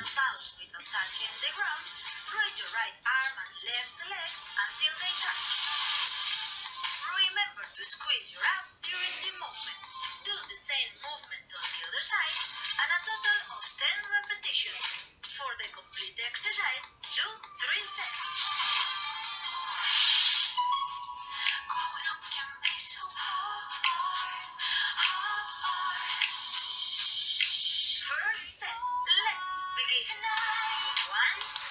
arms out without touching the ground. Raise your right arm and left leg until they touch. Remember to squeeze your abs during the movement. Do the same movement on the other side and a total of 10 repetitions. For the complete exercise, do 3 sets. One,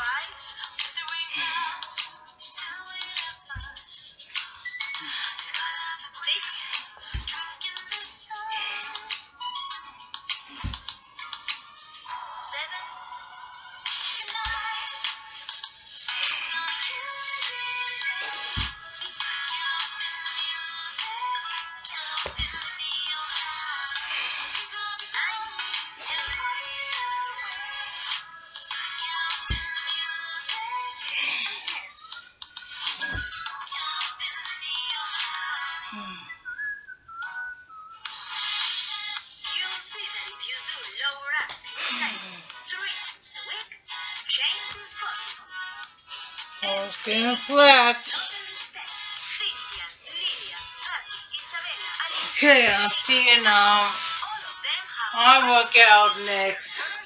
five, exercises three flat. Okay, I'll see you now. I'll work out next.